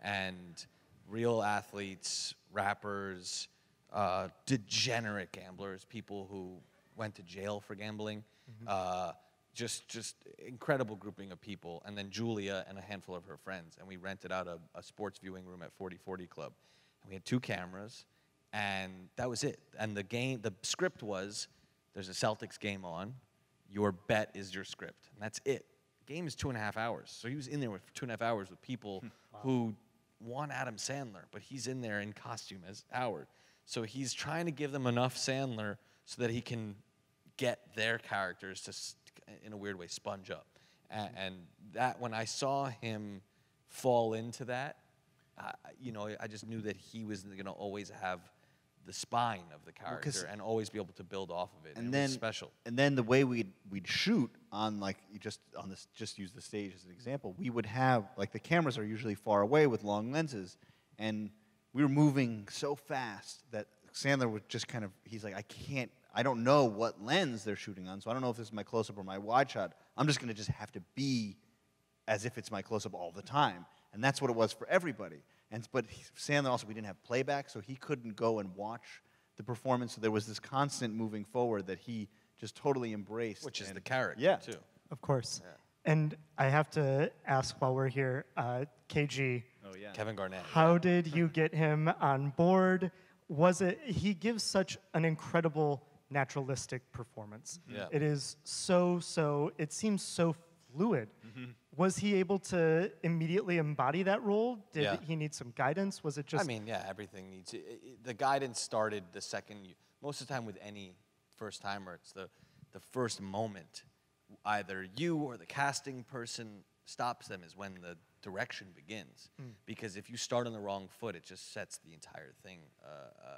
and real athletes, rappers, uh, degenerate gamblers, people who went to jail for gambling, uh, just just incredible grouping of people, and then Julia and a handful of her friends, and we rented out a, a sports viewing room at 40/40 Club, and we had two cameras, and that was it. And the game, the script was, there's a Celtics game on, your bet is your script, and that's it. Game is two and a half hours, so he was in there with two and a half hours with people who want Adam Sandler, but he's in there in costume as Howard. So he's trying to give them enough Sandler so that he can get their characters to, in a weird way, sponge up. And, hmm. and that when I saw him fall into that, I, you know, I just knew that he was going to always have the spine of the character and always be able to build off of it. and it then was special. And then the way we'd we'd shoot on like just on this just use the stage as an example. We would have like the cameras are usually far away with long lenses, and we were moving so fast that Sandler would just kind of he's like I can't I don't know what lens they're shooting on, so I don't know if this is my close up or my wide shot. I'm just gonna just have to be as if it's my close up all the time. And that's what it was for everybody. And but Sandler also we didn't have playback, so he couldn't go and watch the performance. So there was this constant moving forward that he just totally embraced. Which is and- the character, yeah. too. Of course. And I have to ask while we're here, uh, KG, Oh yeah. Kevin Garnett. how did you get him on board? Was it, he gives such an incredible naturalistic performance. Mm-hmm. Yeah. It is so, so, it seems so fluid. Mm-hmm. Was he able to immediately embody that role? Did Yeah. he need some guidance? Was it just I mean, yeah, everything needs. i i the guidance started the second. You, most of the time with any first timer, it's the the first moment. Either you or the casting person stops them is when the direction begins. Because if you start on the wrong foot, it just sets the entire thing. Uh, uh,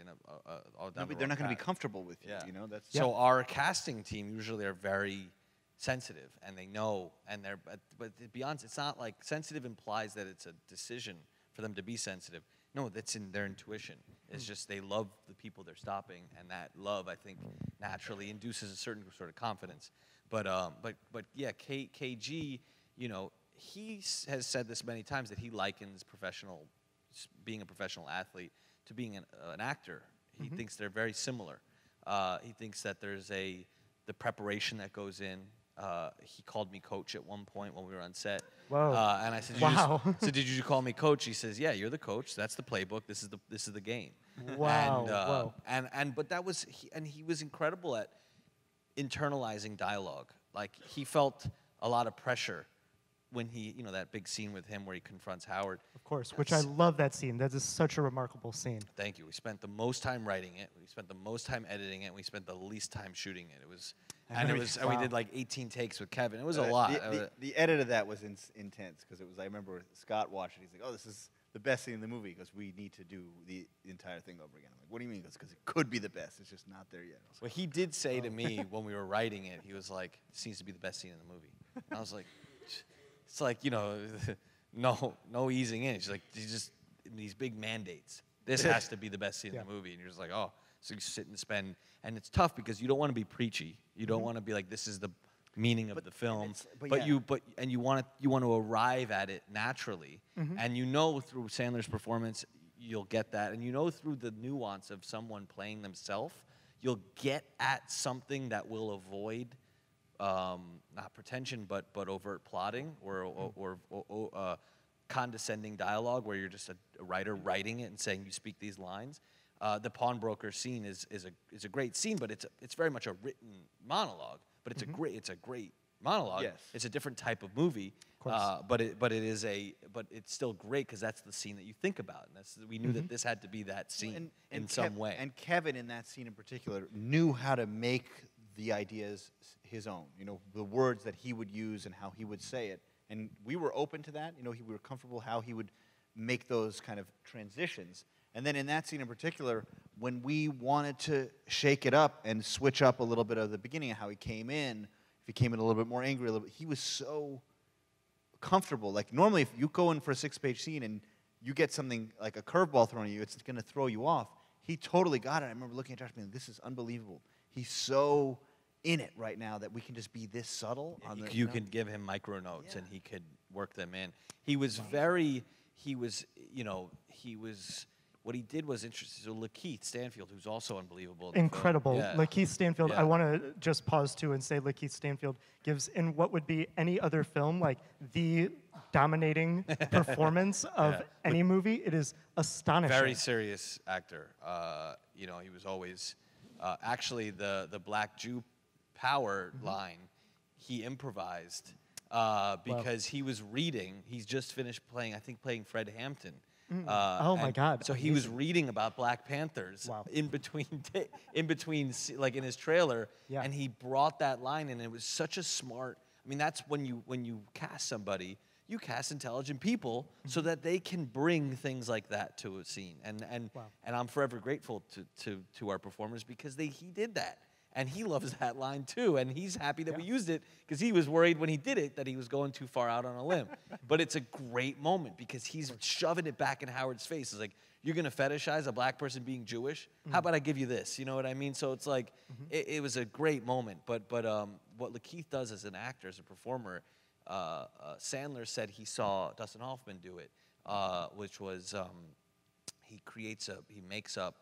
in a, uh, all No, down the but they're not going to be comfortable with you. Yeah. You know that's So our casting team usually are very sensitive, and they know, and they're. But, but to be honest, it's not like sensitive implies that it's a decision for them to be sensitive. No, that's in their intuition. It's just they love the people they're stopping, and that love, I think, naturally induces a certain sort of confidence. But um, but but yeah, K, KG, you know, he has said this many times that he likens professional, being a professional athlete, to being an, uh, an actor. He thinks they're very similar. Uh, he thinks that there's a the preparation that goes in. Uh, he called me coach at one point when we were on set. Whoa. Uh, and I said, "Did you just- Wow. so did you call me coach? He says, yeah, you're the coach. That's the playbook. This is the this is the game. Wow, And, uh, and and but that was he, and he was incredible at internalizing dialogue. Like he felt a lot of pressure when he, you know, that big scene with him where he confronts Howard. Of course, which I love that scene. That is such a remarkable scene. Thank you. We spent the most time writing it. We spent the most time editing it. We spent the least time shooting it. It was, and it was, and we did like 18 takes with Kevin. It was a Uh, lot. The, Uh, the, the edit of that was in, intense because it was. I remember Scott watched it. He's like, "Oh, this is the best scene in the movie because we need to do the entire thing over again." I'm like, "What do you mean?" Because it could be the best. It's just not there yet. I Well, like, he did say to me when we were writing it, he was like, "Seems to be the best scene in the movie." And I was like, "It's like you know, no, no easing in." She's like, "You just these big mandates. This has to be the best scene in the movie." And you're just like, "Oh." So you sit and spend, and it's tough because you don't want to be preachy. You don't mm-hmm. want to be like, "This is the meaning of But- the and film," but but yeah. you, but and you want to, you want to arrive at it naturally, mm-hmm. and you know through Sandler's performance, you'll get that, and you know through the nuance of someone playing themselves, you'll get at something that will avoid um, not pretension, but but overt plotting or or, or, or, or, uh, condescending dialogue, where you're just a, a writer writing it and saying you speak these lines. Uh, the pawnbroker scene is is a is a great scene, but it's a, it's very much a written monologue. But it's a great it's a great monologue. Yes. It's a different type of movie. course. Uh, but it but it is a but it's still great because that's the scene that you think about, and that's we knew that this had to be that scene in some way. And Kevin, in that scene in particular, knew how to make the ideas his own. You know, the words that he would use and how he would say it. And we were open to that. You know, he, we were comfortable how he would make those kind of transitions. And then in that scene in particular, when we wanted to shake it up and switch up a little bit of the beginning of how he came in, if he came in a little bit more angry, a little bit, he was so comfortable. Like normally, if you go in for a six-page scene and you get something like a curveball thrown at you, it's going to throw you off. He totally got it. I remember looking at Josh being like, "This is unbelievable. He's so in it right now that we can just be this subtle." on the, you know? can give him micro notes and he could work them in. He was very, he was, you know, he was, what he did was interesting. So Lakeith Stanfield, who's also unbelievable. in. Incredible. Yeah. Lakeith Stanfield, Yeah. I want to just pause too and say Lakeith Stanfield gives, in what would be any other film, like the dominating performance of any movie. It is astonishing. Very serious actor. Uh, you know, he was always, uh, actually, the, the Black Jew power Mm-hmm. line, he improvised uh, because he was reading. He's just finished playing, I think, playing Fred Hampton. Uh, Oh my God, So he was reading about Black Panthers Wow. in between, in between, like in his trailer, Yeah. and he brought that line, and it was such a smart. I mean, that's when you when you cast somebody, you cast intelligent people so Mm-hmm. that they can bring things like that to a scene, and and Wow. and I'm forever grateful to to to our performers because they he did that. And he loves that line too, and he's happy that we used it because he was worried when he did it that he was going too far out on a limb. but it's a great moment because he's shoving it back in Howard's face. It's like, you're gonna fetishize a black person being Jewish? How about I give you this? You know what I mean? So it's like, it, it was a great moment. But but um, what Lakeith does as an actor, as a performer, uh, uh, Sandler said he saw Dustin Hoffman do it, uh, which was um, he creates a he makes up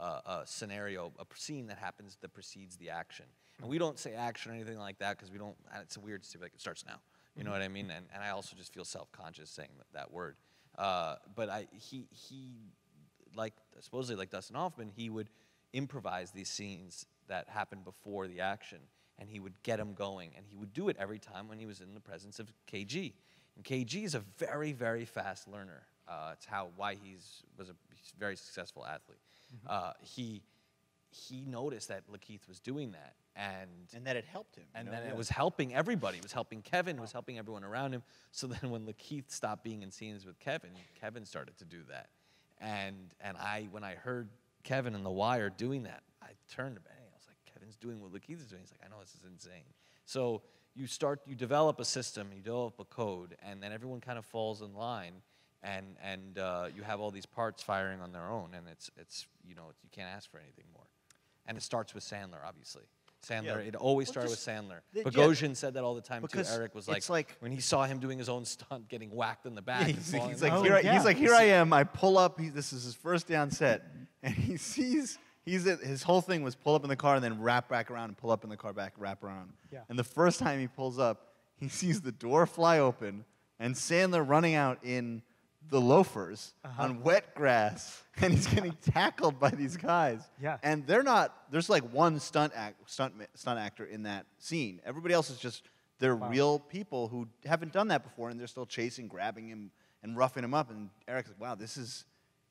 a, a scenario, a scene that happens that precedes the action. And we don't say action or anything like that because we don't. uh, It's weird to be like it starts now. You know what I mean? And, and I also just feel self-conscious saying that, that word. Uh, but I he he like supposedly like Dustin Hoffman, he would improvise these scenes that happened before the action, and he would get them going, and he would do it every time when he was in the presence of KG. And KG is a very very fast learner. Uh, it's how why he's was a he's a very successful athlete. Uh, he he noticed that Lakeith was doing that, and and that it helped him. you and know? then Yeah. it was helping everybody. It was helping Kevin. It was helping everyone around him. So then when Lakeith stopped being in scenes with Kevin, Kevin started to do that. And and I when I heard Kevin in The Wire doing that, I turned to Benny. I was like, Kevin's doing what Lakeith is doing. He's like, I know this is insane. So you start, you develop a system, you develop a code, and then everyone kind of falls in line. And, and uh, you have all these parts firing on their own, and it's, it's you know you can't ask for anything more. And it starts with Sandler, obviously. Sandler, Yeah. it always Well, started just with Sandler. the- yeah, Bogosian said that all the time too. Eric was like, it's like- when he saw him doing his own stunt, getting whacked in the back. and he's, he's like, Oh, here, I, he's like, here I am. I pull up. He, this is his first day on set, and he sees He's at, his whole thing was pull up in the car and then wrap back around and pull up in the car back, wrap around. Yeah. And the first time he pulls up, he sees the door fly open and Sandler running out in the loafers Uh-huh. on wet grass, and he's getting tackled by these guys. Yeah. And they're not. There's like one stunt act, stunt stunt actor in that scene. Everybody else is just they're Wow. real people who haven't done that before, and they're still chasing, grabbing him, and roughing him up. And Eric's like, "Wow, this is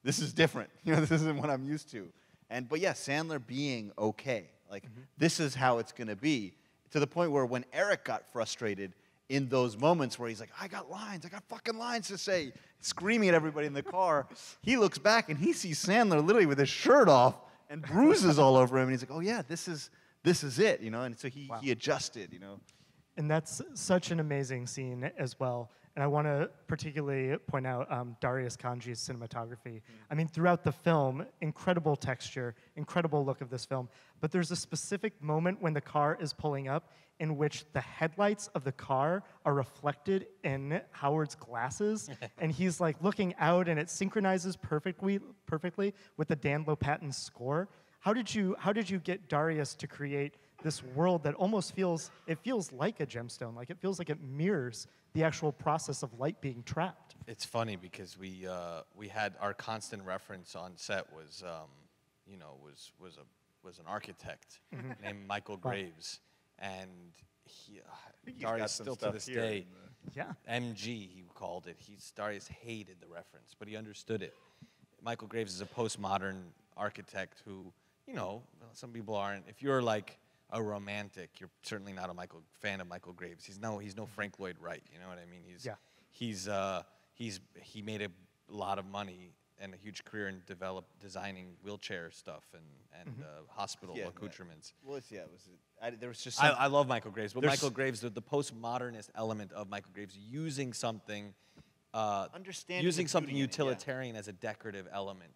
this is different. You know, this isn't what I'm used to." And but yeah, Sandler being okay, like Mm-hmm. this is how it's gonna be, to the point where when Eric got frustrated in those moments where he's like, "I got lines, I got fucking lines to say," screaming at everybody in the car, he looks back and he sees Sandler literally with his shirt off and bruises all over him, and he's like, "Oh yeah, this is this is it," you know. And so he Wow. he adjusted, you know. And that's such an amazing scene as well. And I want to particularly point out um, Darius Khondji's cinematography. I mean, throughout the film, incredible texture, incredible look of this film. But there's a specific moment when the car is pulling up in which the headlights of the car are reflected in Howard's glasses, and he's like looking out, and it synchronizes perfectly, perfectly with the Dan Lopatin score. How did you How did you get Darius to create this world that almost feels it feels like a gemstone like it feels like it mirrors the actual process of light being trapped It's funny because we uh, we had our constant reference on set was um, you know was was a was an architect Mm-hmm. named Michael Graves, and he uh, think he's got Darius still to this day. in yeah MG, he called it. he Darius hated the reference, but he understood it. Michael Graves is a postmodern architect who, you know, some people aren't. If you're like a romantic, you're certainly not a Michael fan of Michael Graves. He's no he's no Frank Lloyd Wright. You know what I mean? He's Yeah. he's uh, he's he made a lot of money and a huge career in develop designing wheelchair stuff and and uh, hospital Yeah, accoutrements. Well, it's, yeah, it was. I, there was just. I, I love Michael Graves, but Michael Graves, the, the postmodernist element of Michael Graves, using something, uh, Understanding using something beauty in it, yeah. utilitarian as a decorative element,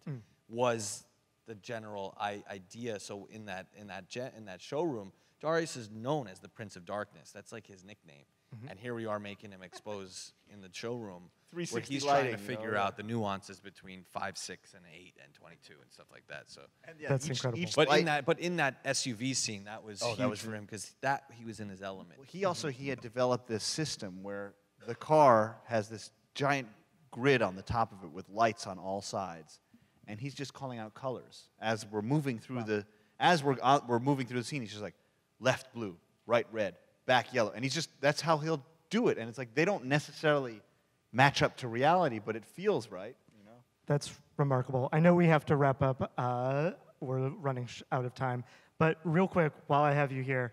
was the general I- idea. So in that in that ge- in that showroom, Darius is known as the Prince of Darkness. That's like his nickname. Mm-hmm. And here we are making him expose in the showroom, where 360 he's trying to lighting, you know, figure yeah. out the nuances between five, six, and eight, and twenty-two, and stuff like that. So. and, yeah, That's each- incredible. each But light- in that, but in that SUV scene, that was Oh, huge that was- for him because that he was in his element. Well, he also he had developed this system where the car has this giant grid on the top of it with lights on all sides, and he's just calling out colors as we're moving through the as we're out, we're moving through the scene. He's just like left blue, right red, back yellow, and he's just that's how he'll do it. And it's like they don't necessarily match up to reality, but it feels right. You know. that's remarkable i know we have to wrap up uh, we're running sh- out of time but real quick while i have you here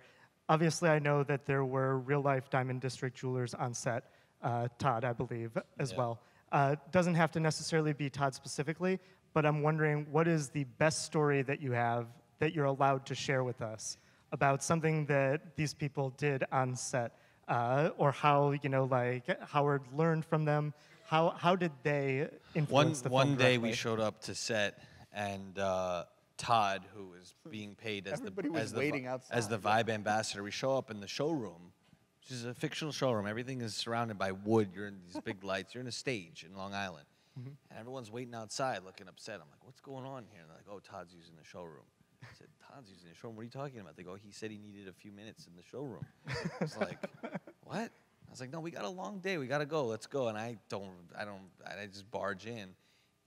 obviously i know that there were real life diamond district jewelers on set uh, todd i believe as Yeah. well uh, doesn't have to necessarily be todd specifically but i'm wondering what is the best story that you have that you're allowed to share with us about something that these people did on set uh, or how you know like howard learned from them how, how did they One influence the film one day we showed up to set, and uh, Todd, who was being paid as Everybody the as the, waiting vi- as the vibe ambassador, we show up in the showroom, which is a fictional showroom. Everything is surrounded by wood. You're in these big lights. You're in a stage in Long Island, Mm-hmm. and everyone's waiting outside, looking upset. I'm like, "What's going on here?" And they're like, "Oh, Todd's using the showroom." I said, "Todd's using the showroom. What are you talking about?" They go, "He said he needed a few minutes in the showroom." I was like, "What?" I was like, "No, we got a long day. We got to go. Let's go." And I don't, I don't, I just barge in,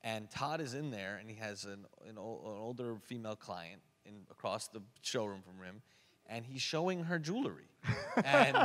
and Todd is in there, and he has an an, ol- an older female client in across the showroom from him, and he's showing her jewelry. And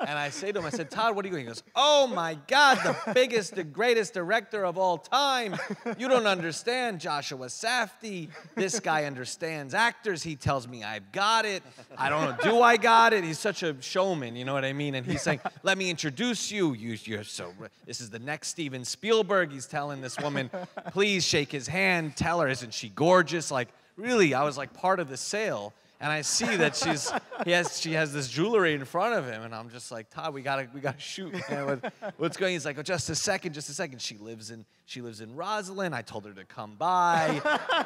and I say to him, I said, Todd, what are you doing? He goes, Oh my God, the biggest, the greatest director of all time. You don't understand, Joshua Safdie. This guy understands actors. He tells me I've got it. I don't know, do I got it? He's such a showman, you know what I mean? And he's saying, Let me introduce you. you you're so. This is the next Steven Spielberg. He's telling this woman, Please shake his hand. Tell her, isn't she gorgeous? Like, really, I was like part of the sale and I see that she's he has she has this jewelry in front of him, and I'm just like Todd, we gotta we gotta shoot. Man. What- what's going? He's like, oh, just a second, just a second. She lives in she lives in Roslyn. I told her to come by,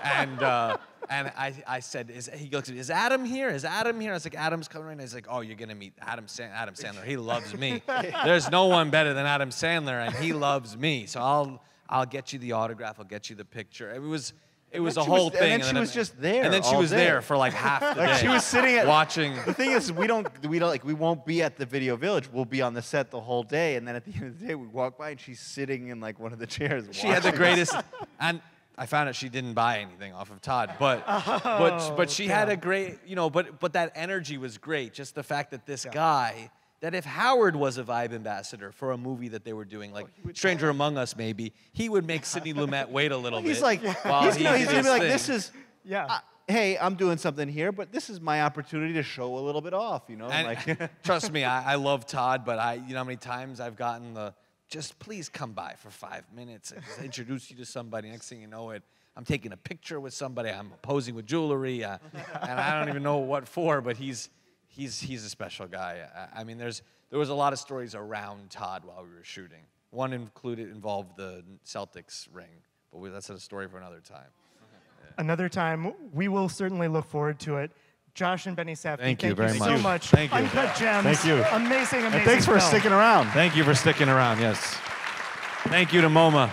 and uh, and I I said, is he looks at me, is Adam here? Is Adam here? I was like, Adam's coming right now. He's like, oh, you're gonna meet Adam Adam Sandler. He loves me. There's no one better than Adam Sandler, and he loves me. So I'll I'll get you the autograph. I'll get you the picture. It was It was then a she was- whole and then she was just there And then she was there for like half the Like day. she was sitting at watching. The thing is, we don't, we don't like, we won't be at the video village. We'll be on the set the whole day, and then at the end of the day, we walk by and she's sitting in like one of the chairs. She had the greatest, and I found out she didn't buy anything off of Todd, but but but she had oh, a great, you know, but but that energy was great. Just the fact that this guy, that if Howard was a vibe ambassador for a movie that they were doing, like Stranger Among Us, maybe he would make Sidney Lumet wait a little bit. He's like, while he's, he gonna, he's gonna be like, thing. this is, Yeah. uh, hey, I'm doing something here, but this is my opportunity to show a little bit off, you know? And like, trust me, I, I love Todd, but I, you know how many times I've gotten the, just please come by for five minutes and just introduce you to somebody. Next thing you know it, I'm taking a picture with somebody. I'm posing with jewelry, uh, and I don't even know what for. But he's, he's, he's a special guy. I, I mean, there's, there was a lot of stories around Todd while we were shooting. One included involved the Celtics ring, but we, that's a story for another time. Another time, we will certainly look forward to it. Josh and Benny Safdie, Thank you very so much. much. Thank you. Uncut Gems. Thank you. Amazing, amazing. and thanks for film. sticking around. Thank you for sticking around. Yes. Thank you to MoMA.